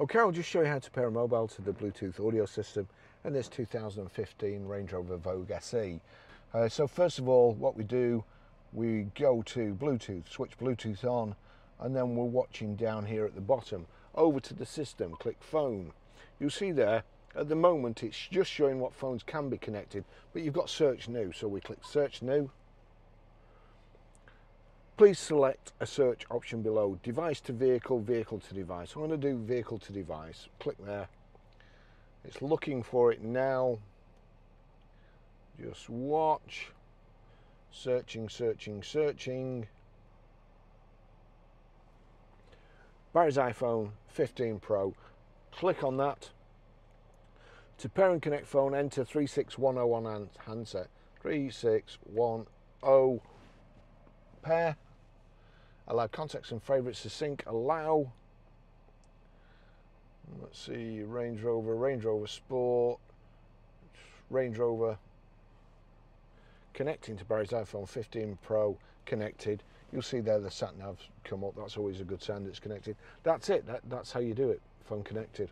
Okay, I'll just show you how to pair a mobile to the Bluetooth audio system in this 2015 Range Rover Vogue SE. Uh, so first of all, what we do, we go to Bluetooth, switch Bluetooth on, and then we're watching down here at the bottom. Over to the system, click phone. You'll see there, at the moment it's just showing what phones can be connected, but you've got search new, so we click search new, Please select a search option below, device to vehicle, vehicle to device. I'm going to do vehicle to device. Click there. It's looking for it now. Just watch. Searching, searching, searching. Barrie's iPhone 15 Pro. Click on that. To pair and connect phone, enter 36101 on handset. 3610 pair allow contacts and favorites to sync. Allow. Let's see Range Rover Range Rover Sport. Range Rover connecting to Barrie's iPhone 15 Pro connected. You'll see there the sat nav come up. That's always a good sign it's connected. That's it. That, that's how you do it phone connected